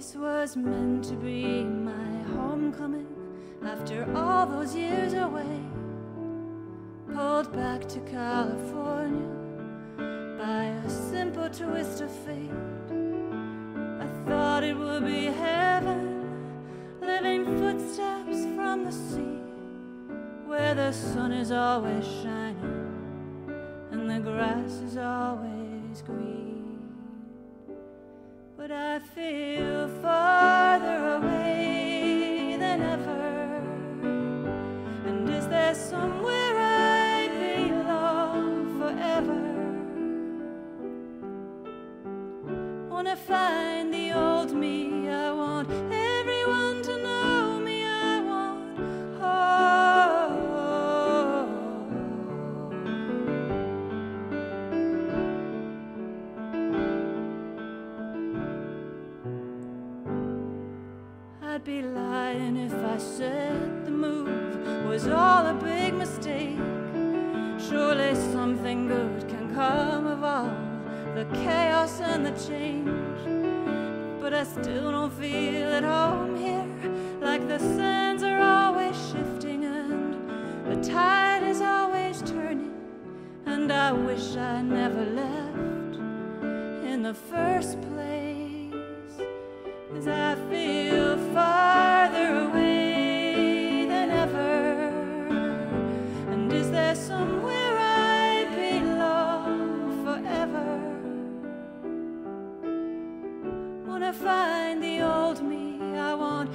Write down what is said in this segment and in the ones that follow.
This was meant to be my homecoming after all those years away. Pulled back to California by a simple twist of fate. I thought it would be heaven, living footsteps from the sea, where the sun is always shining and the grass is always green. Wanna find the old me, I want Be lying if I said the move was all a big mistake. Surely something good can come of all the chaos and the change. But I still don't feel at home here, like the sands are always shifting and the tide is always turning. And I wish I never left in the first place. I feel find the old me, I want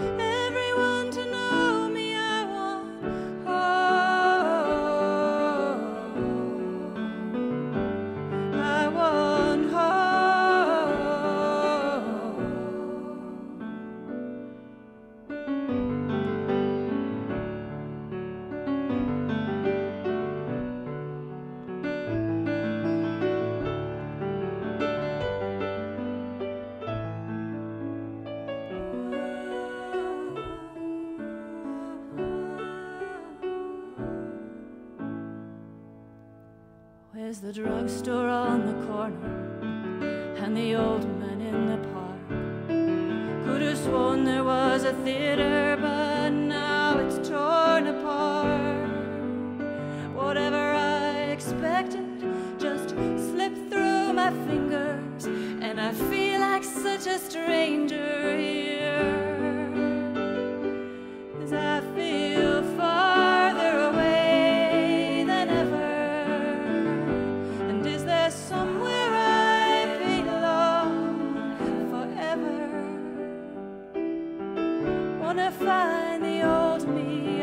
Where's the drugstore on the corner and the old man in the park? Could have sworn there was a theater, but now it's torn apart. Whatever I expected just slipped through my fingers, and I feel like such a stranger here. Wanna find the old me